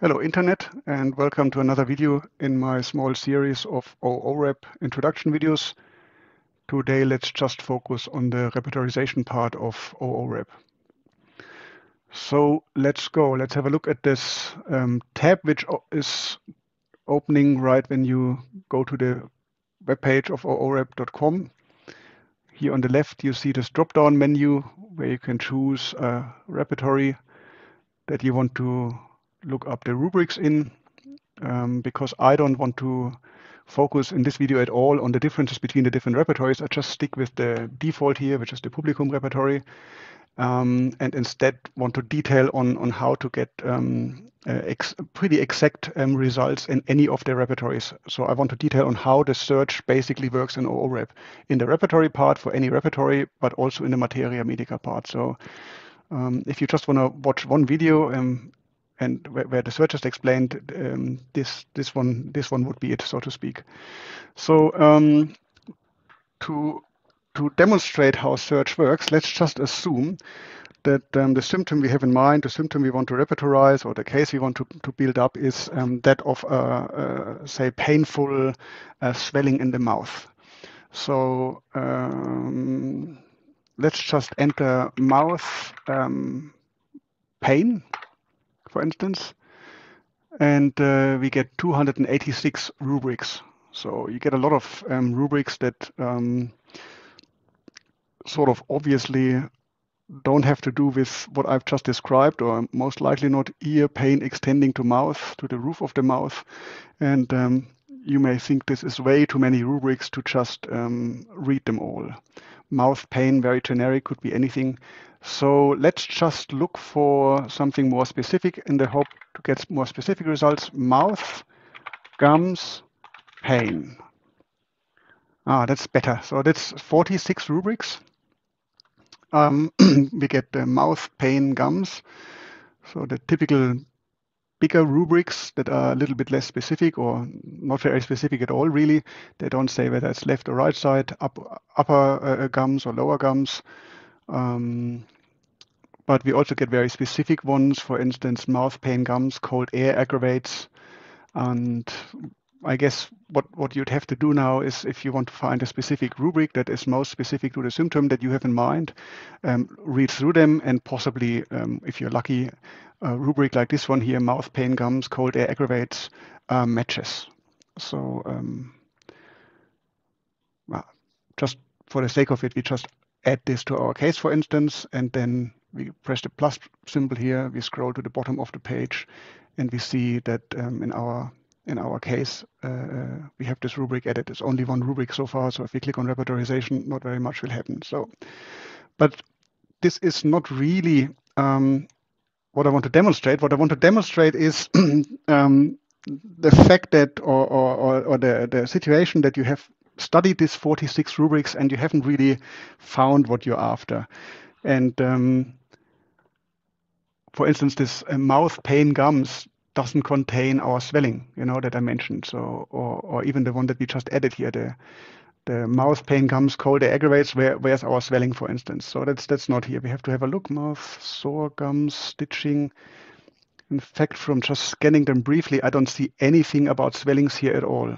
Hello Internet and welcome to another video in my small series of OOREP introduction videos. Today let's just focus on the repertorization part of OOREP. So let's go, let's have a look at this um, tab which is opening right when you go to the webpage of oorep.com. Here on the left you see this drop-down menu where you can choose a repertory that you want to look up the rubrics in um, because I don't want to focus in this video at all on the differences between the different repertories. I just stick with the default here, which is the Publicum repertory, um, and instead want to detail on, on how to get um, uh, ex pretty exact um, results in any of the repertories. So I want to detail on how the search basically works in OOREP, in the repertory part for any repertory, but also in the materia medica part. So um, if you just want to watch one video, um, and where, where the search explained, um, this this one this one would be it, so to speak. So um, to to demonstrate how search works, let's just assume that um, the symptom we have in mind, the symptom we want to repertorize, or the case we want to, to build up is um, that of, uh, uh, say, painful uh, swelling in the mouth. So um, let's just enter mouth um, pain for instance, and uh, we get 286 rubrics. So you get a lot of um, rubrics that um, sort of obviously don't have to do with what I've just described, or most likely not ear pain extending to mouth, to the roof of the mouth. And um, you may think this is way too many rubrics to just um, read them all. Mouth pain, very generic, could be anything. So let's just look for something more specific in the hope to get more specific results. Mouth, gums, pain. Ah, that's better. So that's 46 rubrics. Um, we get the mouth, pain, gums. So the typical bigger rubrics that are a little bit less specific or not very specific at all, really. They don't say whether it's left or right side, up, upper uh, gums or lower gums. Um, but we also get very specific ones, for instance, mouth pain, gums, cold air aggravates. And I guess what, what you'd have to do now is if you want to find a specific rubric that is most specific to the symptom that you have in mind, um, read through them and possibly, um, if you're lucky, a rubric like this one here, mouth pain, gums, cold air aggravates, uh, matches. So um, well, just for the sake of it, we just add this to our case, for instance, and then we press the plus symbol here, we scroll to the bottom of the page, and we see that um, in our in our case, uh, uh, we have this rubric added. It's only one rubric so far, so if we click on repertorization, not very much will happen. So, but this is not really um, what I want to demonstrate. What I want to demonstrate is um, the fact that, or, or, or the, the situation that you have studied these 46 rubrics and you haven't really found what you're after. And um, for instance, this uh, mouth pain gums doesn't contain our swelling, you know, that I mentioned. So, or, or even the one that we just added here, the the mouth pain comes cold it aggravates. Where where's our swelling, for instance? So that's that's not here. We have to have a look. Mouth sore gums, stitching. In fact, from just scanning them briefly, I don't see anything about swellings here at all.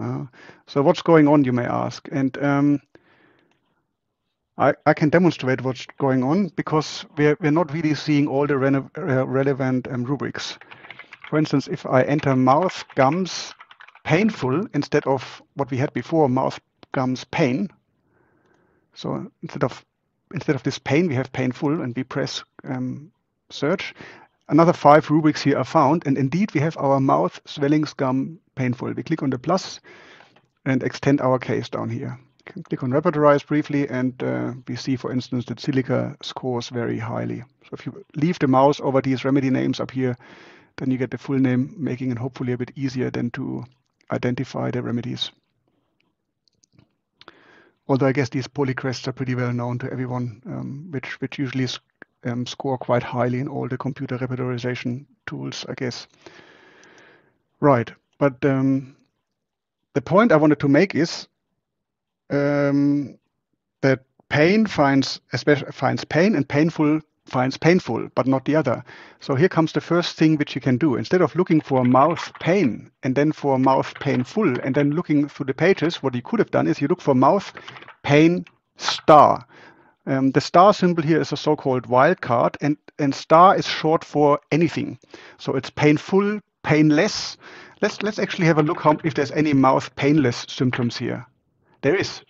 Uh, so what's going on, you may ask? And um, I, I, can demonstrate what's going on because we're, we're not really seeing all the re uh, relevant um, rubrics. For instance, if I enter mouth, gums, painful instead of what we had before, mouth, gums, pain. So instead of instead of this pain, we have painful, and we press um, search. Another five rubrics here are found, and indeed we have our mouth, swelling gum, painful. We click on the plus and extend our case down here. Click on repertorize briefly, and uh, we see, for instance, that silica scores very highly. So if you leave the mouse over these remedy names up here, then you get the full name, making it hopefully a bit easier than to identify the remedies. Although I guess these polycrests are pretty well known to everyone, um, which which usually um, score quite highly in all the computer repertorization tools, I guess. Right, but um, the point I wanted to make is um, that pain finds especially finds pain and painful finds painful, but not the other. So here comes the first thing which you can do. Instead of looking for mouth pain and then for mouth painful and then looking through the pages, what you could have done is you look for mouth pain star. Um, the star symbol here is a so-called wildcard, and, and star is short for anything. So it's painful, painless. Let's let's actually have a look how, if there's any mouth painless symptoms here. There is.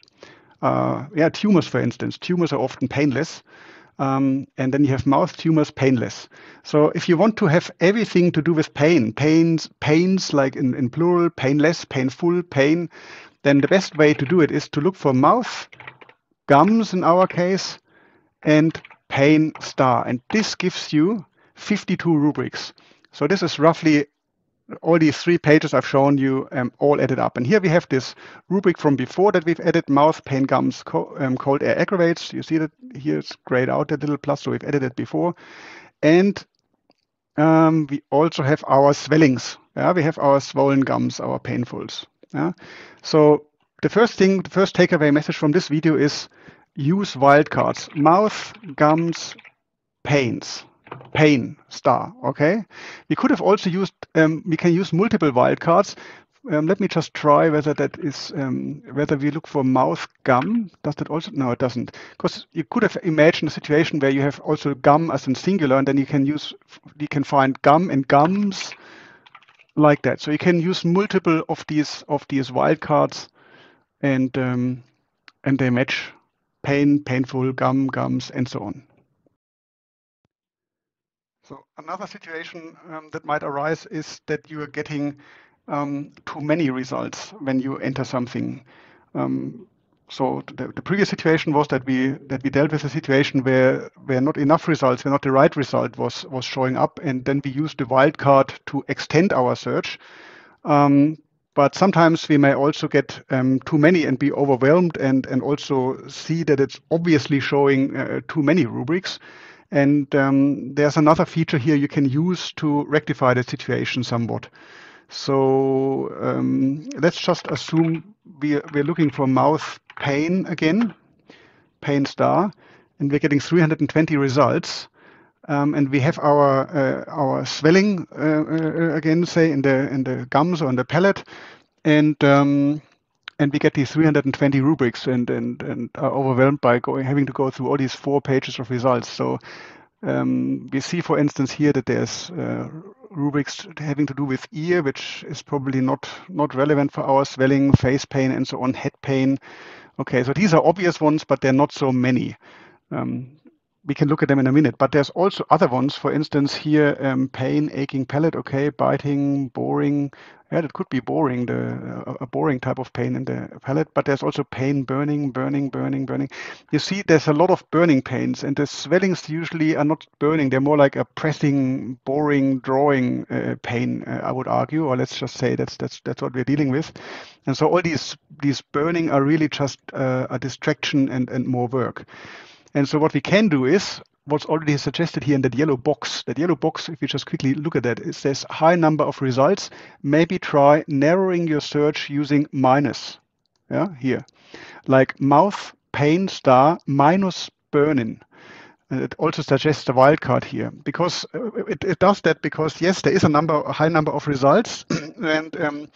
Uh, yeah, tumors, for instance. Tumors are often painless. Um, and then you have mouth tumors, painless. So if you want to have everything to do with pain, pains, pains like in, in plural, painless, painful, pain, then the best way to do it is to look for mouth, gums in our case, and pain star. And this gives you 52 rubrics. So this is roughly all these three pages I've shown you um, all added up. And here we have this rubric from before that we've added mouth, pain, gums, co um, cold air aggravates. You see that here it's grayed out that little plus, so we've added it before. And um, we also have our swellings. Yeah, we have our swollen gums, our painfuls. Yeah. So the first thing, the first takeaway message from this video is use wildcards. Mouth, gums, pains pain star. Okay, we could have also used. Um, we can use multiple wildcards. Um, let me just try whether that is um, whether we look for mouth gum. Does that also? No, it doesn't. Because you could have imagined a situation where you have also gum as in singular, and then you can use you can find gum and gums like that. So you can use multiple of these of these wildcards, and um, and they match pain, painful, gum, gums, and so on. So another situation um, that might arise is that you are getting um, too many results when you enter something. Um, so the, the, previous situation was that we that we dealt with a situation where where not enough results, where not the right result was was showing up, and then we used the wildcard to extend our search. Um, but sometimes we may also get um, too many and be overwhelmed, and and also see that it's obviously showing uh, too many rubrics. And um, there's another feature here you can use to rectify the situation somewhat. So um, let's just assume we, we're looking for mouth pain again, pain star, and we're getting 320 results. Um, and we have our uh, our swelling uh, uh, again, say in the in the gums or in the palate, and um, and we get these 320 rubrics and and and are overwhelmed by going having to go through all these four pages of results. So um, we see, for instance, here that there's uh, rubrics having to do with ear, which is probably not not relevant for our swelling, face pain, and so on, head pain. Okay, so these are obvious ones, but they're not so many. Um, we can look at them in a minute. But there's also other ones. For instance, here um, pain, aching palate, okay, biting, boring. Yeah, it could be boring, the a boring type of pain in the palate. But there's also pain, burning, burning, burning, burning. You see, there's a lot of burning pains, and the swellings usually are not burning. They're more like a pressing, boring, drawing uh, pain. Uh, I would argue, or let's just say that's that's that's what we're dealing with. And so all these these burning are really just uh, a distraction and and more work. And so what we can do is what's already suggested here in that yellow box. That yellow box, if you just quickly look at that, it says high number of results. Maybe try narrowing your search using minus. Yeah, here. Like mouth pain star minus burning. It also suggests a wildcard here because uh, it, it, does that because yes, there is a number, a high number of results, and um,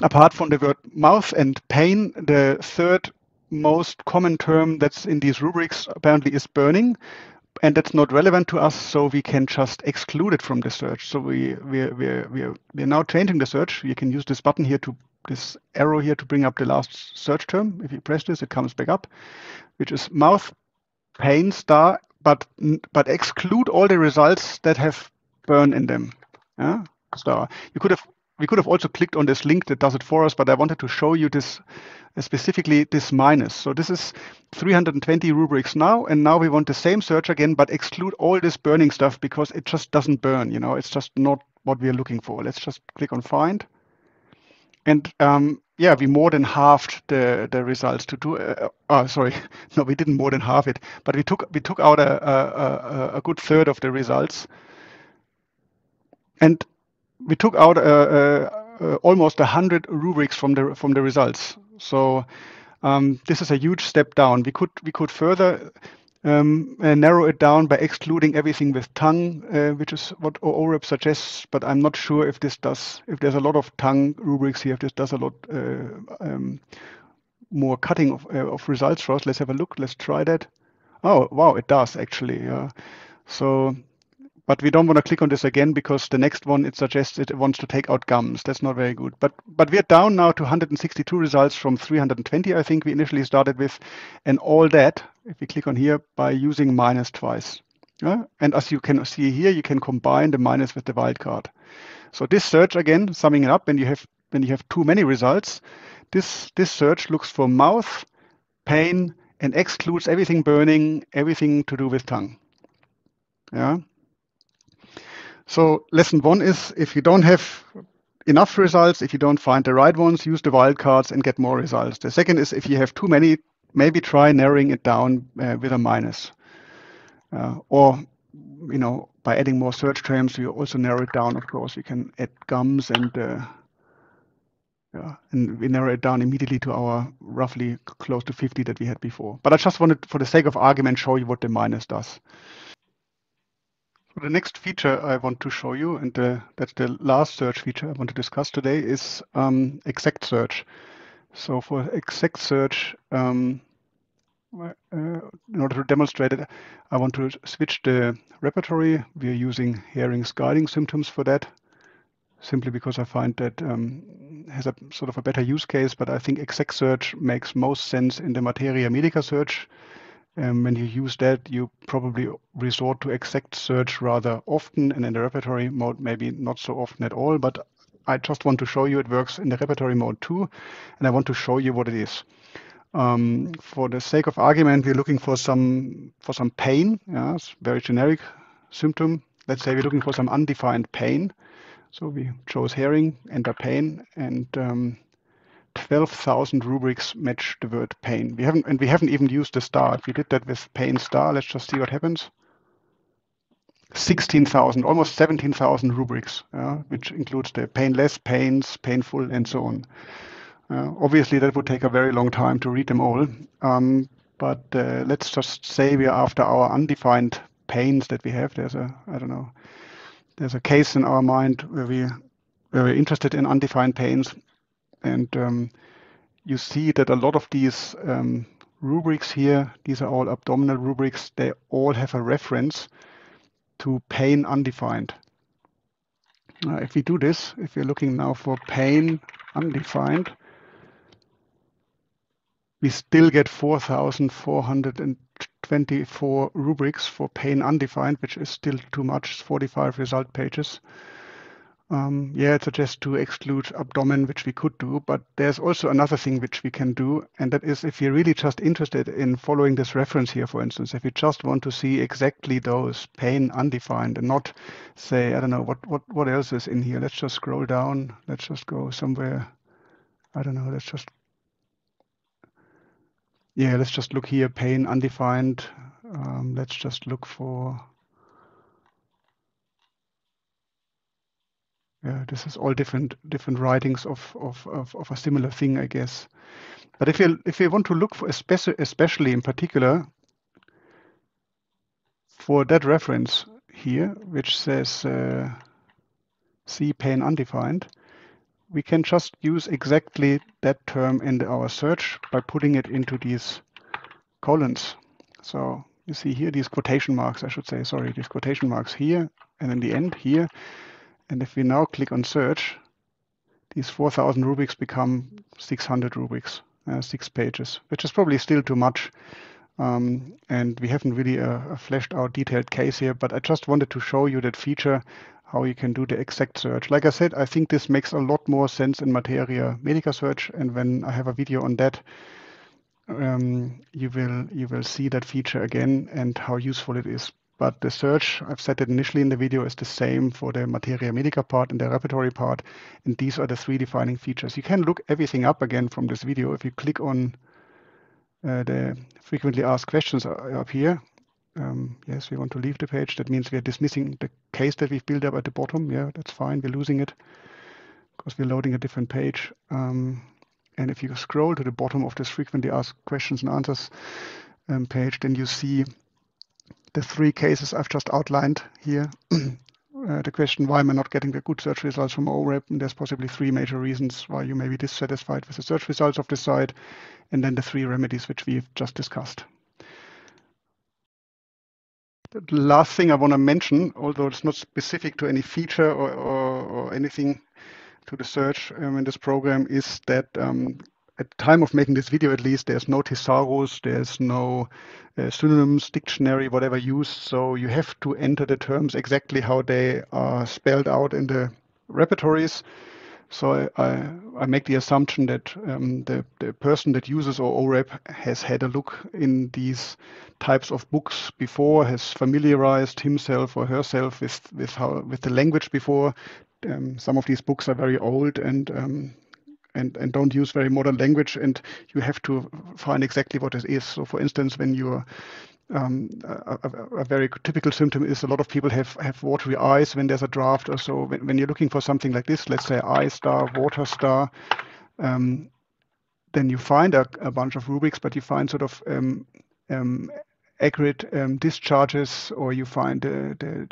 apart from the word mouth and pain, the third most common term that's in these rubrics apparently is burning and that's not relevant to us, so we can just exclude it from the search. So we we we we we're now changing the search. You can use this button here to this arrow here to bring up the last search term. If you press this, it comes back up, which is mouth pain star, but but exclude all the results that have burn in them. Yeah, star. You could have we could have also clicked on this link that does it for us, but I wanted to show you this specifically this minus. So this is 320 rubrics now, and now we want the same search again, but exclude all this burning stuff because it just doesn't burn. You know, it's just not what we are looking for. Let's just click on find, and um, yeah, we more than halved the the results to do. Uh, oh, sorry, no, we didn't more than half it, but we took we took out a a, a good third of the results, and we took out a, a, a almost 100 rubrics from the from the results. So um, this is a huge step down. We could we could further um, uh, narrow it down by excluding everything with tongue, uh, which is what OOREP suggests. But I'm not sure if this does, if there's a lot of tongue rubrics here, if this does a lot uh, um, more cutting of, uh, of results for us. Let's have a look. Let's try that. Oh, wow, it does actually. so but we don't want to click on this again because the next one it suggests it wants to take out gums. That's not very good. But but we're down now to 162 results from 320, I think we initially started with, and all that, if we click on here, by using minus twice. Yeah? And as you can see here, you can combine the minus with the wildcard. So this search again, summing it up, when you have when you have too many results, this this search looks for mouth, pain, and excludes everything burning, everything to do with tongue. Yeah. So lesson one is if you don't have enough results, if you don't find the right ones, use the wildcards and get more results. The second is if you have too many, maybe try narrowing it down uh, with a minus. Uh, or, you know, by adding more search terms, you also narrow it down, of course. You can add gums and uh, yeah, and we narrow it down immediately to our roughly close to 50 that we had before. But I just wanted, for the sake of argument, show you what the minus does. The next feature I want to show you, and uh, that's the last search feature I want to discuss today, is um, exact search. So for exact search, um, uh, in order to demonstrate it, I want to switch the repertory. We are using Hering's guiding symptoms for that, simply because I find that um, has a sort of a better use case, but I think exact search makes most sense in the Materia Medica search um, when you use that, you probably resort to exact search rather often, and in the repertory mode, maybe not so often at all. But I just want to show you it works in the repertory mode too, and I want to show you what it is. Um, for the sake of argument, we're looking for some for some pain. Yeah, it's very generic symptom. Let's say we're looking for some undefined pain. So we chose Hering, enter pain, and um, 12,000 rubrics match the word pain. We haven't, and we haven't even used the star. If we did that with pain star, let's just see what happens. 16,000, almost 17,000 rubrics, uh, which includes the painless, pains, painful, and so on. Uh, obviously, that would take a very long time to read them all. Um, but uh, let's just say we are after our undefined pains that we have. There's a, I don't know, there's a case in our mind where we where we're interested in undefined pains and um, you see that a lot of these um, rubrics here, these are all abdominal rubrics, they all have a reference to pain undefined. Uh, if we do this, if we're looking now for pain undefined, we still get 4,424 rubrics for pain undefined, which is still too much, 45 result pages. Um, yeah, it suggests to exclude abdomen, which we could do, but there's also another thing which we can do, and that is if you're really just interested in following this reference here, for instance, if you just want to see exactly those pain undefined and not say, I don't know, what, what, what else is in here? Let's just scroll down. Let's just go somewhere. I don't know. Let's just, yeah, let's just look here, pain undefined. Um, let's just look for yeah, this is all different different writings of, of, of, of, a similar thing, I guess. But if you if you want to look for especially especially in particular for that reference here, which says uh, C pain undefined, we can just use exactly that term in our search by putting it into these colons. So you see here these quotation marks, I should say, sorry, these quotation marks here, and in the end here, and if we now click on search, these 4,000 rubrics become 600 rubrics, uh, six pages, which is probably still too much. Um, and we haven't really uh, a, fleshed out detailed case here, but I just wanted to show you that feature, how you can do the exact search. Like I said, I think this makes a lot more sense in Materia Medica search. And when I have a video on that, um, you will you will see that feature again and how useful it is. But the search, I've said it initially in the video, is the same for the Materia Medica part and the repertory part. And these are the three defining features. You can look everything up again from this video. If you click on uh, the frequently asked questions up here, um, yes, we want to leave the page. That means we are dismissing the case that we've built up at the bottom. Yeah, that's fine. We're losing it because we're loading a different page. Um, and if you scroll to the bottom of this frequently asked questions and answers um, page, then you see the three cases I've just outlined here. uh, the question, why am I not getting the good search results from OOREP? And there's possibly three major reasons why you may be dissatisfied with the search results of the site, and then the three remedies which we've just discussed. The last thing I want to mention, although it's not specific to any feature or, or, or anything to the search um, in this program, is that um, at the time of making this video, at least, there's no thesaurus, there's no uh, synonyms, dictionary, whatever used. So you have to enter the terms exactly how they are spelled out in the repertories. So I, I make the assumption that um, the, the person that uses OOREP has had a look in these types of books before, has familiarized himself or herself with with how with the language before. Um, some of these books are very old and um, and, and don't use very modern language, and you have to find exactly what it is. So, for instance, when you're um, a, a, very typical symptom is a lot of people have, have watery eyes when there's a draft or so. When, when you're looking for something like this, let's say eye star, water star, um, then you find a, a, bunch of rubrics, but you find sort of um, um accurate um, discharges, or you find uh, the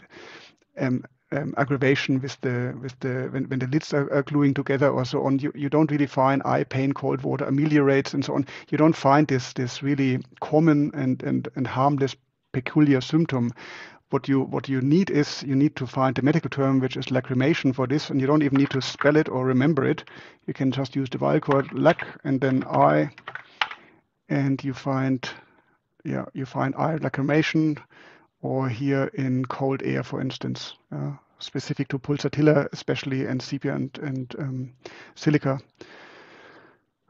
um, aggravation with the with the when, when the lids are, are, gluing together or so on. You, you don't really find eye pain, cold water ameliorates and so on. You don't find this this really common and and, and harmless peculiar symptom. What you what you need is you need to find the medical term which is lacrimation for this, and you don't even need to spell it or remember it. You can just use the wildcard lac and then I, and you find yeah you find eye lacrimation or here in cold air, for instance, uh, specific to pulsatilla, especially, and sepia and, and um, silica.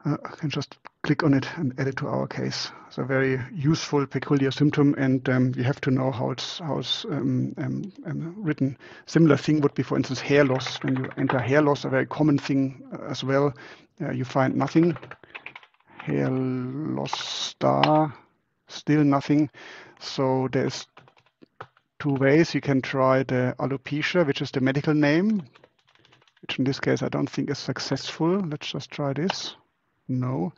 Uh, I can just click on it and add it to our case. So very useful, peculiar symptom, and um, you have to know how it's how it's um, um, um, written. Similar thing would be, for instance, hair loss. When you enter hair loss, a very common thing uh, as well. Uh, you find nothing. Hair loss star, still nothing. So there's two ways. You can try the alopecia, which is the medical name, which in this case I don't think is successful. Let's just try this. No.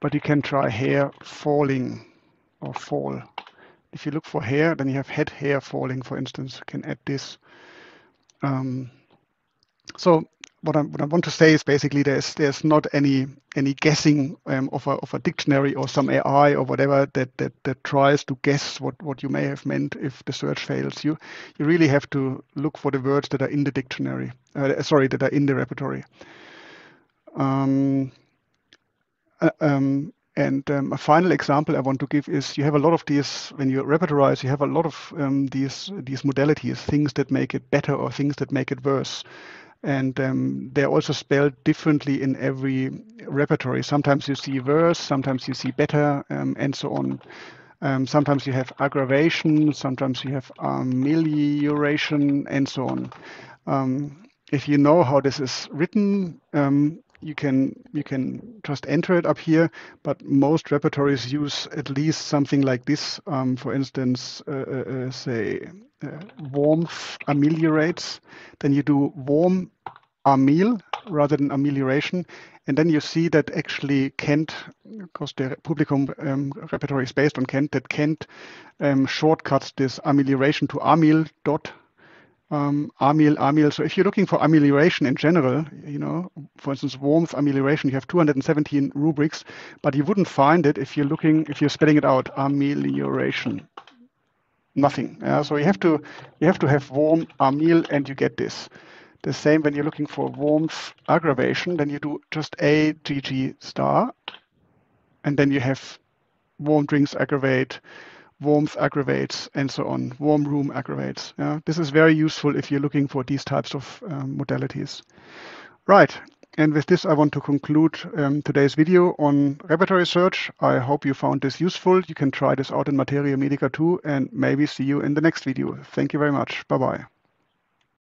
But you can try hair falling or fall. If you look for hair, then you have head hair falling, for instance. You can add this. Um, so what I, what I want to say is basically there's there's not any any guessing um, of a of a dictionary or some AI or whatever that that that tries to guess what what you may have meant if the search fails. You you really have to look for the words that are in the dictionary. Uh, sorry, that are in the repertory. Um, uh, um, and um, a final example I want to give is you have a lot of these when you repertorize. You have a lot of um, these these modalities, things that make it better or things that make it worse and um, they're also spelled differently in every repertory. Sometimes you see worse, sometimes you see better, um, and so on. Um, sometimes you have aggravation, sometimes you have amelioration, and so on. Um, if you know how this is written, um, you can you can just enter it up here. But most repertories use at least something like this. Um, for instance, uh, uh, uh say uh, warmth ameliorates. Then you do warm amel rather than amelioration. And then you see that actually Kent, because the Publicum um, repertory is based on Kent, that Kent um, shortcuts this amelioration to amil dot um, amel, amel. So if you're looking for amelioration in general, you know, for instance, warmth amelioration, you have 217 rubrics, but you wouldn't find it if you're looking, if you're spelling it out, amelioration. Nothing. So you have to you have to have warm amel, and you get this. The same when you're looking for warmth aggravation, then you do just a GG star, and then you have warm drinks aggravate, warmth aggravates, and so on. Warm room aggravates. Yeah? This is very useful if you're looking for these types of um, modalities. Right. And with this, I want to conclude um, today's video on repertory search. I hope you found this useful. You can try this out in Materia Medica too, and maybe see you in the next video. Thank you very much. Bye-bye.